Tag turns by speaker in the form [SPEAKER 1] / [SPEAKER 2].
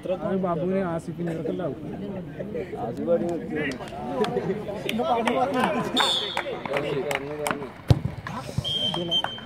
[SPEAKER 1] अरे बाबू ने आसिफी नहीं रखला
[SPEAKER 2] आसिफ